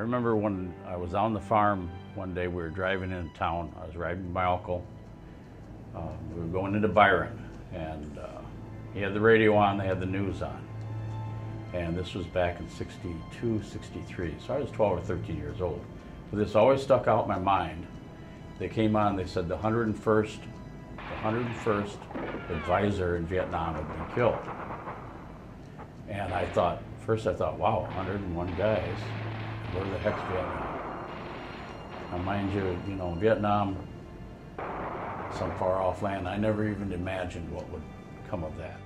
remember when I was on the farm one day, we were driving into town. I was riding with my uncle. Uh, we were going into Byron, and uh, he had the radio on, they had the news on. And this was back in 62, 63. So I was 12 or 13 years old. But this always stuck out in my mind. They came on, they said the 101st, the 101st advisor in Vietnam had been killed. And I thought, first I thought, wow, 101 guys, where the heck's Vietnam? Now mind you, you know, Vietnam, some far off land, I never even imagined what would come of that.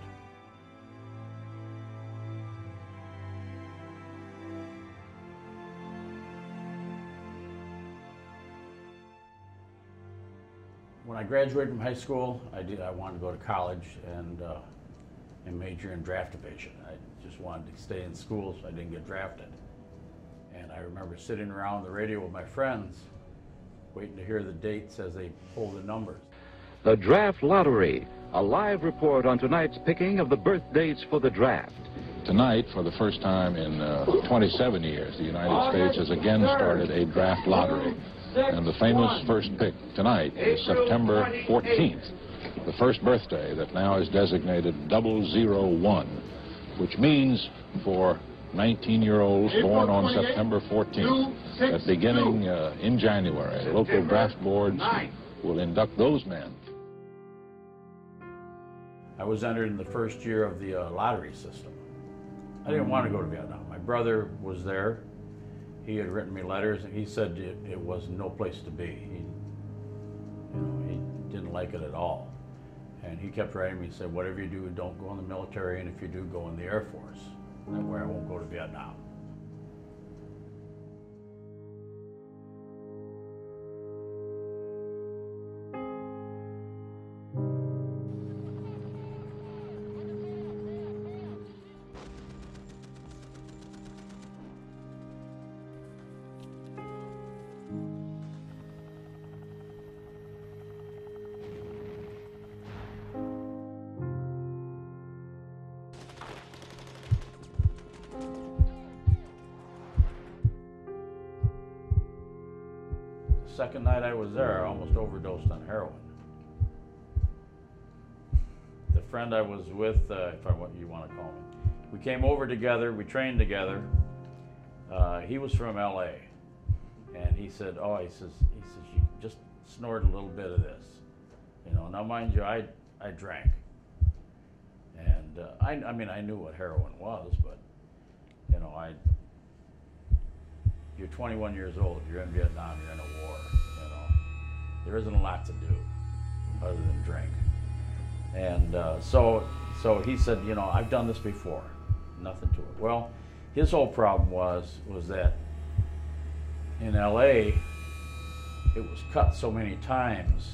When I graduated from high school, I did. I wanted to go to college and uh, and major in draft evasion. I just wanted to stay in school, so I didn't get drafted. And I remember sitting around the radio with my friends, waiting to hear the dates as they pull the numbers. The Draft Lottery, a live report on tonight's picking of the birth dates for the draft. Tonight, for the first time in uh, 27 years, the United States has again started a draft lottery. And the famous first pick tonight is September 14th, the first birthday that now is designated 001, which means for 19-year-olds born on September 14th, that beginning uh, in January, local draft boards will induct those men. I was entered in the first year of the uh, lottery system. I didn't want to go to Vietnam. My brother was there. He had written me letters, and he said it, it was no place to be. He, you know, he didn't like it at all. And he kept writing me, he said, whatever you do, don't go in the military, and if you do, go in the Air Force. That way I won't go to Vietnam. Second night I was there, I almost overdosed on heroin. The friend I was with, uh, if I what you want to call me, we came over together. We trained together. Uh, he was from L.A. and he said, "Oh, he says, he says, you just snort a little bit of this, you know." Now, mind you, I I drank, and uh, I I mean I knew what heroin was, but you know I you're 21 years old, you're in Vietnam, you're in a war, you know. There isn't a lot to do other than drink. And uh, so, so he said, you know, I've done this before, nothing to it. Well, his whole problem was was that in L.A. it was cut so many times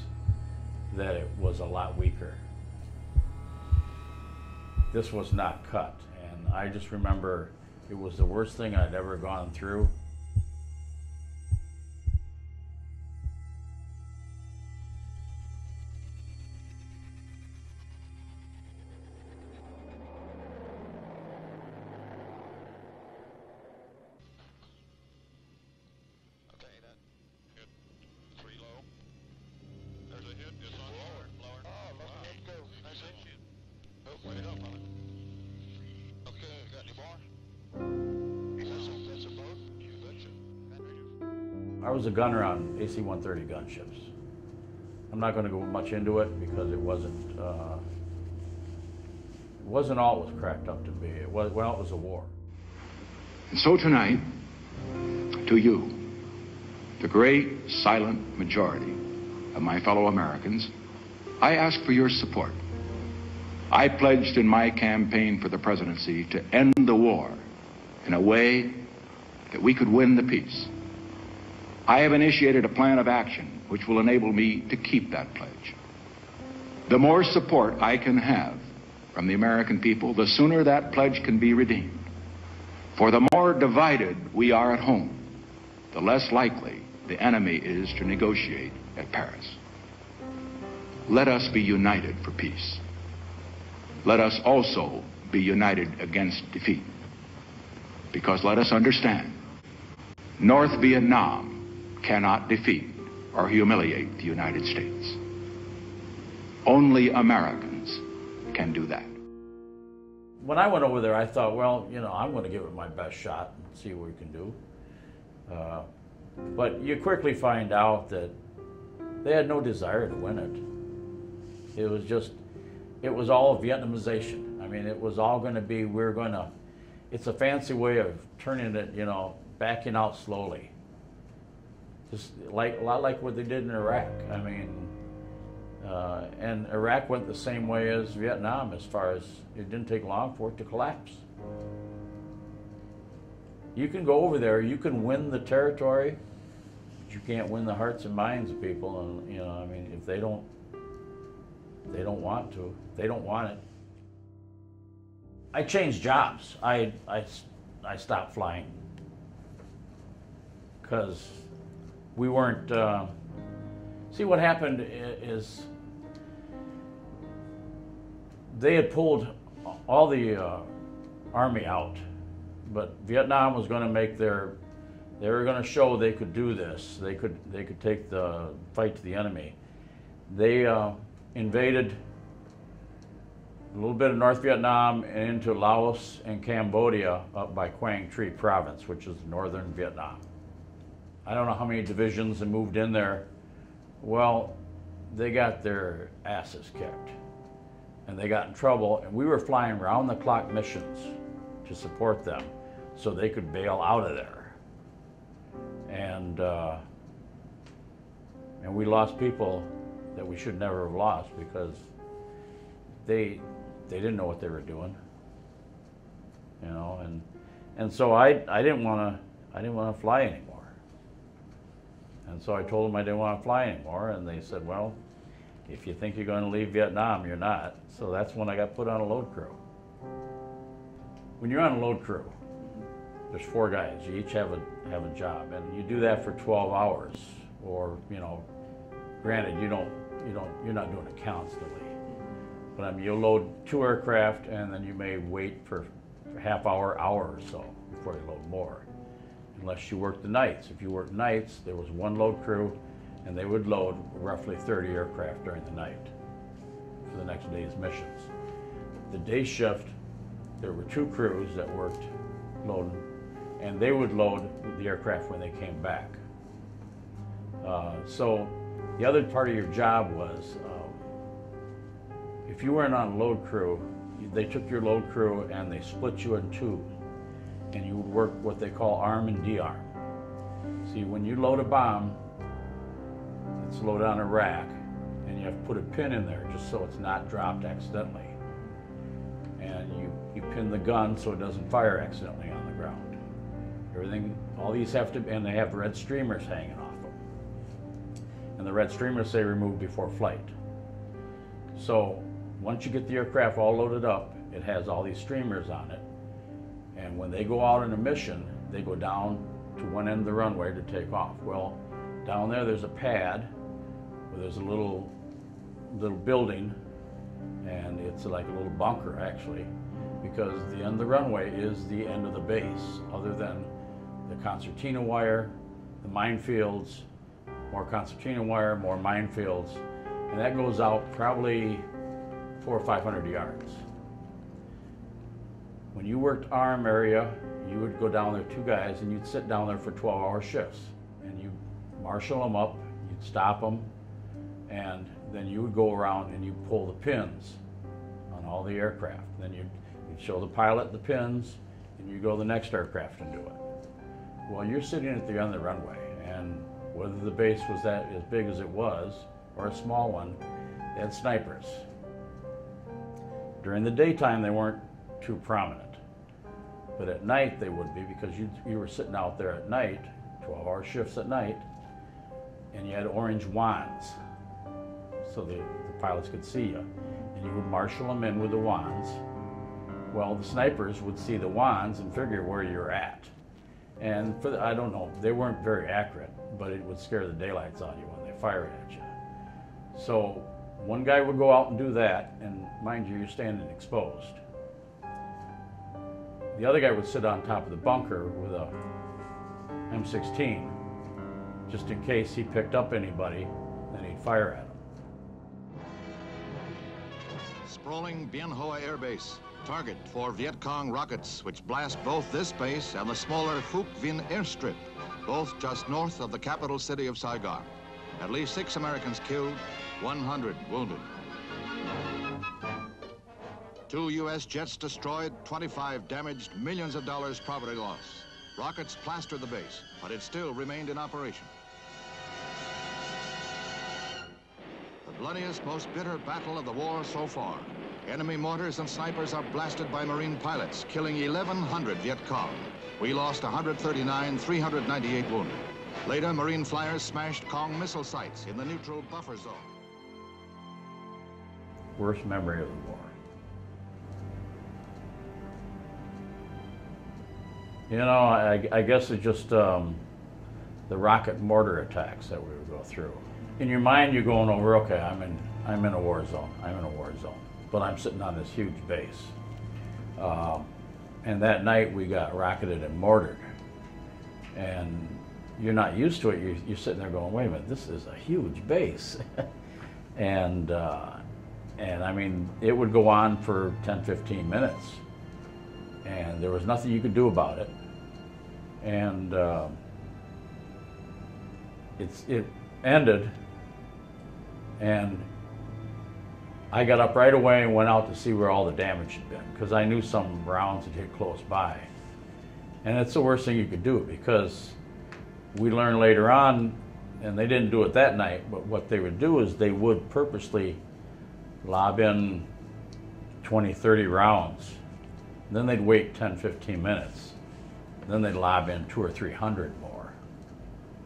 that it was a lot weaker. This was not cut, and I just remember it was the worst thing I'd ever gone through. A gunner on AC-130 gunships. I'm not going to go much into it because it wasn't uh, it wasn't was cracked up to be. It was well, it was a war. And so tonight, to you, the great silent majority of my fellow Americans, I ask for your support. I pledged in my campaign for the presidency to end the war in a way that we could win the peace. I have initiated a plan of action which will enable me to keep that pledge. The more support I can have from the American people, the sooner that pledge can be redeemed. For the more divided we are at home, the less likely the enemy is to negotiate at Paris. Let us be united for peace. Let us also be united against defeat. Because let us understand North Vietnam cannot defeat or humiliate the United States. Only Americans can do that. When I went over there, I thought, well, you know, I'm going to give it my best shot and see what we can do. Uh, but you quickly find out that they had no desire to win it. It was just, it was all Vietnamization. I mean, it was all going to be, we're going to, it's a fancy way of turning it, you know, backing out slowly. Just like a lot like what they did in Iraq. I mean, uh, and Iraq went the same way as Vietnam as far as it didn't take long for it to collapse. You can go over there, you can win the territory, but you can't win the hearts and minds of people. And you know, I mean, if they don't, they don't want to. They don't want it. I changed jobs. I I, I stopped flying because we weren't. Uh, see, what happened is they had pulled all the uh, army out, but Vietnam was going to make their. They were going to show they could do this. They could. They could take the fight to the enemy. They uh, invaded a little bit of North Vietnam and into Laos and Cambodia up by Quang Tri province, which is northern Vietnam. I don't know how many divisions and moved in there. Well, they got their asses kicked and they got in trouble and we were flying round the clock missions to support them so they could bail out of there. And, uh, and we lost people that we should never have lost because they, they didn't know what they were doing, you know, and, and so I, I didn't want to, I didn't want to fly anymore. And so I told them I didn't want to fly anymore, and they said, well, if you think you're going to leave Vietnam, you're not. So that's when I got put on a load crew. When you're on a load crew, there's four guys. You each have a have a job, and you do that for 12 hours. Or you know, granted, you don't you don't you're not doing it constantly. But I mean, you'll load two aircraft, and then you may wait for a half hour, hour or so before you load more unless you worked the nights. If you worked nights, there was one load crew, and they would load roughly 30 aircraft during the night for the next day's missions. The day shift, there were two crews that worked loading, and they would load the aircraft when they came back. Uh, so the other part of your job was um, if you weren't on load crew, they took your load crew and they split you in two and you would work what they call arm and de-arm. See, when you load a bomb, it's loaded on a rack, and you have to put a pin in there just so it's not dropped accidentally. And you, you pin the gun so it doesn't fire accidentally on the ground. Everything, all these have to, and they have red streamers hanging off them. And the red streamers say remove before flight. So once you get the aircraft all loaded up, it has all these streamers on it and when they go out on a mission, they go down to one end of the runway to take off. Well, down there there's a pad where there's a little little building and it's like a little bunker actually because the end of the runway is the end of the base other than the concertina wire, the minefields, more concertina wire, more minefields, and that goes out probably four or 500 yards. When you worked arm area, you would go down there, two guys, and you'd sit down there for 12 hour shifts. And you marshal them up, you'd stop them, and then you would go around and you pull the pins on all the aircraft. Then you'd, you'd show the pilot the pins, and you go the next aircraft and do it. Well, you're sitting at the end of the runway, and whether the base was that as big as it was, or a small one, they had snipers. During the daytime, they weren't too prominent. But at night they would be because you, you were sitting out there at night, 12 hour shifts at night, and you had orange wands so the, the pilots could see you. And you would marshal them in with the wands. Well, the snipers would see the wands and figure where you're at. And for the, I don't know, they weren't very accurate, but it would scare the daylights out of you when they fired at you. So one guy would go out and do that, and mind you, you're standing exposed. The other guy would sit on top of the bunker with a M16, just in case he picked up anybody, then he'd fire at them. Sprawling Bien Hoa Air Base, target for Viet Cong rockets, which blast both this base and the smaller Phuoc Vinh airstrip, both just north of the capital city of Saigon. At least six Americans killed, 100 wounded. Two U.S. jets destroyed, 25 damaged, millions of dollars property loss. Rockets plastered the base, but it still remained in operation. The bloodiest, most bitter battle of the war so far. Enemy mortars and snipers are blasted by Marine pilots, killing 1,100 Viet Cong. We lost 139, 398 wounded. Later, Marine flyers smashed Cong missile sites in the neutral buffer zone. Worst memory of the war. You know, I, I guess it's just um, the rocket mortar attacks that we would go through. In your mind, you're going over, okay, I'm in, I'm in a war zone. I'm in a war zone. But I'm sitting on this huge base. Um, and that night we got rocketed and mortared. And you're not used to it. You're, you're sitting there going, wait a minute, this is a huge base. and, uh, and I mean, it would go on for 10, 15 minutes. And there was nothing you could do about it. And uh, it's, it ended. And I got up right away and went out to see where all the damage had been because I knew some rounds had hit close by. And it's the worst thing you could do because we learned later on, and they didn't do it that night, but what they would do is they would purposely lob in 20, 30 rounds. Then they'd wait 10, 15 minutes. Then they'd lob in two or 300 more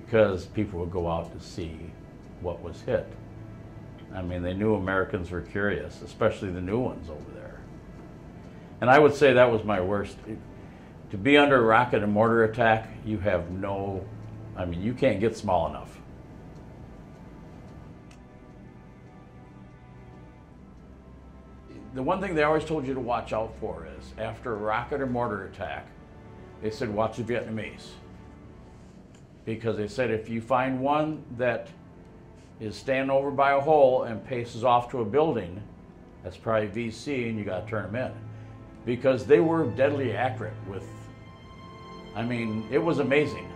because people would go out to see what was hit. I mean, they knew Americans were curious, especially the new ones over there. And I would say that was my worst. To be under a rocket and mortar attack, you have no, I mean, you can't get small enough. The one thing they always told you to watch out for is after a rocket or mortar attack, they said watch the Vietnamese. Because they said if you find one that is standing over by a hole and paces off to a building, that's probably VC, and you got to turn them in. Because they were deadly accurate with, I mean, it was amazing.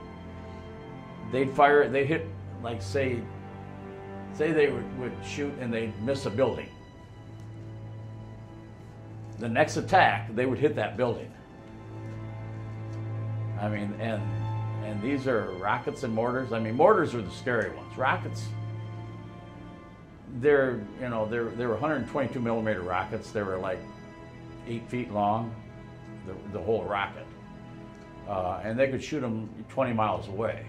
They'd fire, they'd hit, like, say, say they would, would shoot and they'd miss a building. The next attack, they would hit that building. I mean, and and these are rockets and mortars. I mean, mortars are the scary ones. Rockets, they're you know they're they were 122 millimeter rockets. They were like eight feet long, the the whole rocket, uh, and they could shoot them 20 miles away.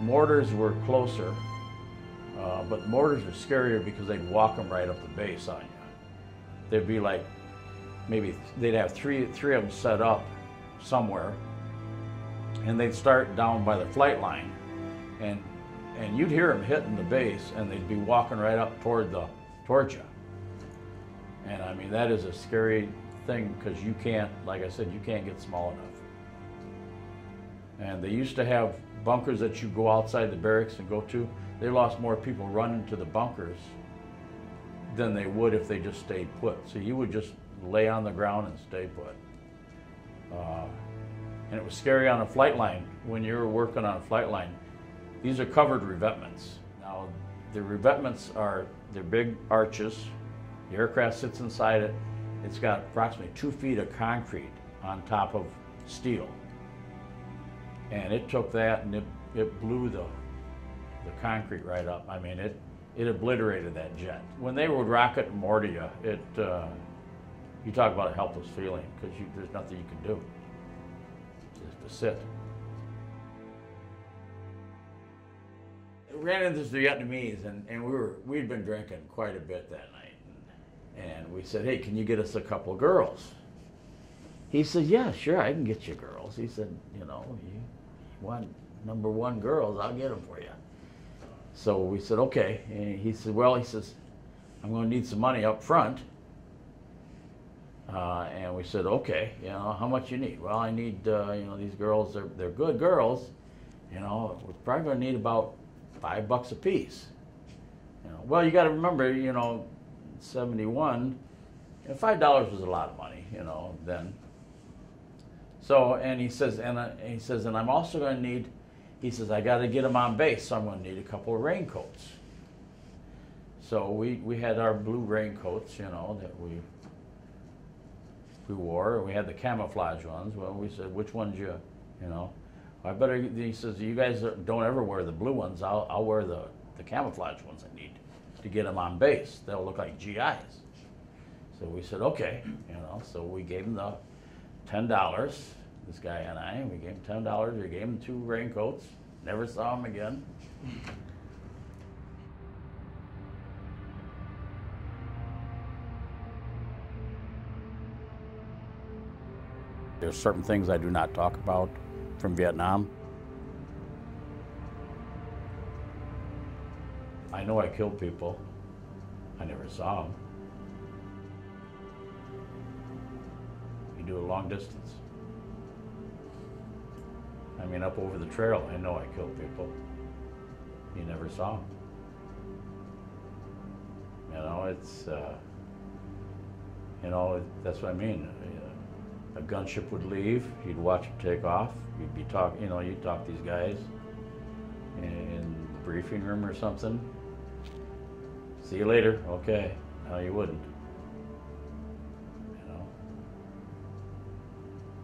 Mortars were closer, uh, but mortars were scarier because they'd walk them right up the base on you. They'd be like maybe they'd have three three of them set up somewhere, and they'd start down by the flight line, and and you'd hear them hitting the base, and they'd be walking right up toward the toward you. And I mean that is a scary thing because you can't, like I said, you can't get small enough. And they used to have bunkers that you go outside the barracks and go to. They lost more people running to the bunkers than they would if they just stayed put. So you would just lay on the ground and stay put. Uh, and it was scary on a flight line when you were working on a flight line. These are covered revetments. Now, the revetments are they're big arches. The aircraft sits inside it. It's got approximately two feet of concrete on top of steel. And it took that and it, it blew the, the concrete right up. I mean, it, it obliterated that jet. When they would rocket mortar you, it, uh, you talk about a helpless feeling because there's nothing you can do to sit. Ran into the Vietnamese and, and we were we'd been drinking quite a bit that night, and, and we said, "Hey, can you get us a couple girls?" He said, "Yeah, sure, I can get you girls." He said, "You know, you want number one girls, I'll get them for you." So we said, "Okay." And he said, "Well," he says, "I'm going to need some money up front." Uh, and we said, okay, you know, how much you need? Well, I need, uh, you know, these girls, they're, they're good girls. You know, we're probably going to need about five bucks a piece. You know, well, you got to remember, you know, 71, you know, five dollars was a lot of money, you know, then. So, and he says, and, and he says, and I'm also going to need, he says, I got to get them on base, so I'm going to need a couple of raincoats. So we, we had our blue raincoats, you know, that we we wore. and We had the camouflage ones. Well, we said, which ones you, you know? I better. He says, you guys don't ever wear the blue ones. I'll, I'll wear the, the camouflage ones I need to get them on base. They'll look like GIs. So we said, okay, you know. So we gave him the ten dollars. This guy and I, we gave him ten dollars. We gave him two raincoats. Never saw him again. There's certain things I do not talk about from Vietnam. I know I killed people. I never saw them. You do a long distance. I mean, up over the trail, I know I killed people. You never saw them. You know, it's, uh, you know, that's what I mean a gunship would leave, you'd watch it take off, you'd be talk, you know, you'd talk to these guys in the briefing room or something. See you later. Okay. No, you wouldn't. You know,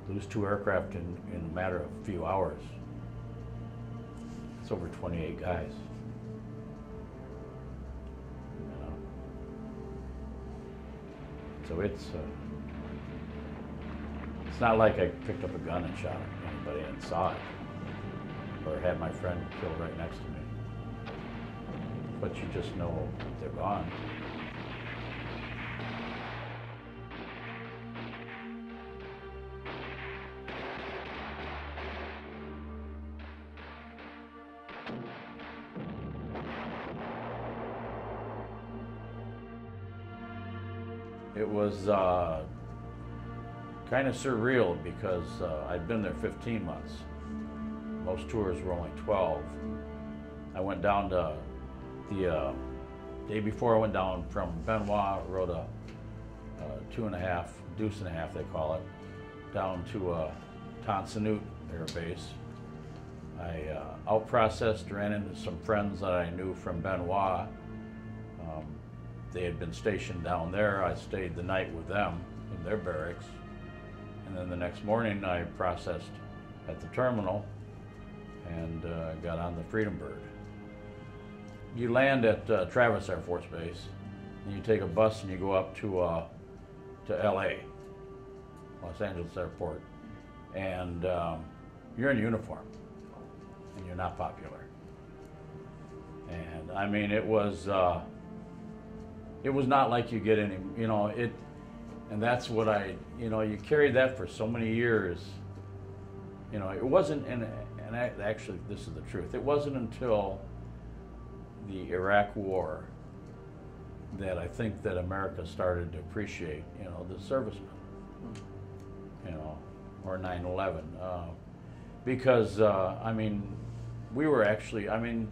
lose two aircraft in, in a matter of a few hours. It's over 28 guys. You know. So it's. Uh, it's not like I picked up a gun and shot anybody and saw it, or had my friend killed right next to me. But you just know they're gone. It was uh, kind of surreal because uh, I'd been there 15 months. Most tours were only 12. I went down to the uh, day before I went down from Hoa, rode a, a, two and a half, deuce and a half they call it, down to uh, Tan Son Nhut Air Base. I uh, out-processed, ran into some friends that I knew from Hoa. Um, they had been stationed down there. I stayed the night with them in their barracks. And then the next morning I processed at the terminal and uh, got on the Freedom Bird. You land at uh, Travis Air Force Base and you take a bus and you go up to, uh, to LA, Los Angeles Airport, and um, you're in uniform and you're not popular. And I mean, it was, uh, it was not like you get any, you know, it, and that's what I, you know, you carried that for so many years. You know, it wasn't, and, and I, actually, this is the truth. It wasn't until the Iraq War that I think that America started to appreciate, you know, the servicemen, you know, or 9/11, uh, because uh, I mean, we were actually, I mean,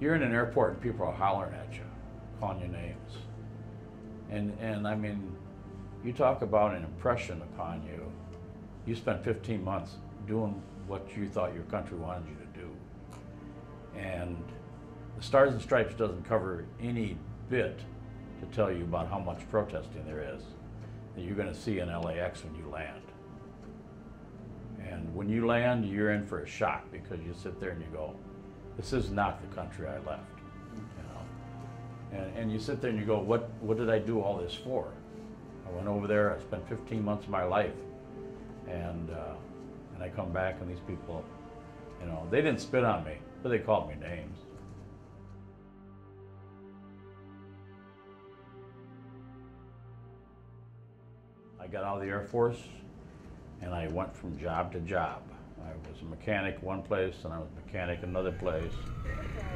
you're in an airport and people are hollering at you, calling you names, and and I mean, you talk about an impression upon you. You spent 15 months doing what you thought your country wanted you to do. And the Stars and Stripes doesn't cover any bit to tell you about how much protesting there is that you're going to see in LAX when you land. And when you land, you're in for a shock because you sit there and you go, this is not the country I left. You know? and, and you sit there and you go, what, what did I do all this for? I went over there, I spent 15 months of my life, and, uh, and I come back and these people, you know, they didn't spit on me, but they called me names. I got out of the Air Force and I went from job to job. I was a mechanic one place and I was a mechanic another place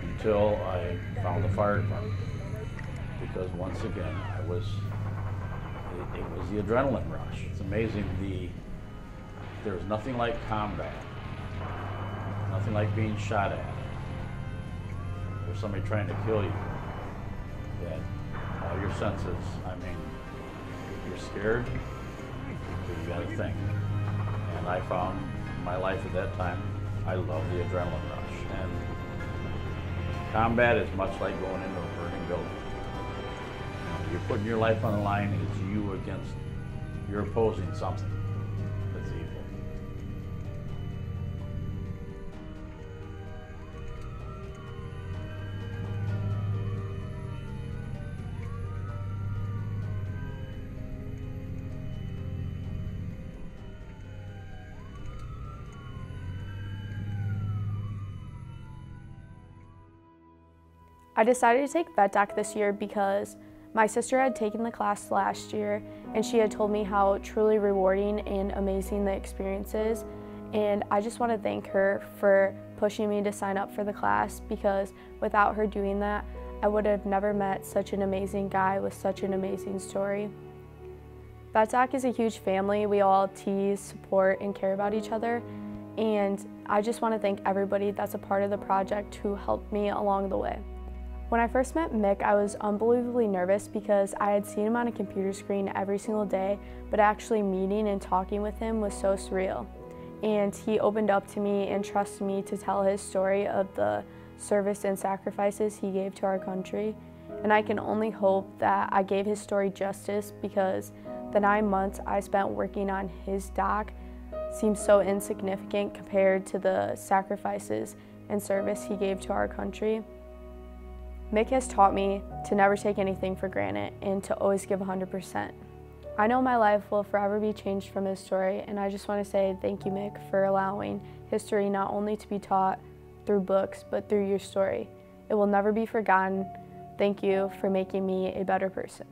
until I found the fire department. Because once again, I was it, it was the adrenaline rush. It's amazing the there's nothing like combat, nothing like being shot at, or somebody trying to kill you. That all your senses, I mean, you're scared, but you gotta think. And I found my life at that time, I love the adrenaline rush. And combat is much like going into a burning building. You're putting your life on the line, it's you against, you're opposing something that's evil. I decided to take vet doc this year because my sister had taken the class last year and she had told me how truly rewarding and amazing the experience is. And I just want to thank her for pushing me to sign up for the class because without her doing that, I would have never met such an amazing guy with such an amazing story. Vet is a huge family. We all tease, support, and care about each other. And I just want to thank everybody that's a part of the project who helped me along the way. When I first met Mick, I was unbelievably nervous because I had seen him on a computer screen every single day, but actually meeting and talking with him was so surreal. And he opened up to me and trusted me to tell his story of the service and sacrifices he gave to our country. And I can only hope that I gave his story justice because the nine months I spent working on his doc seems so insignificant compared to the sacrifices and service he gave to our country. Mick has taught me to never take anything for granted and to always give 100%. I know my life will forever be changed from his story, and I just want to say thank you, Mick, for allowing history not only to be taught through books, but through your story. It will never be forgotten. Thank you for making me a better person.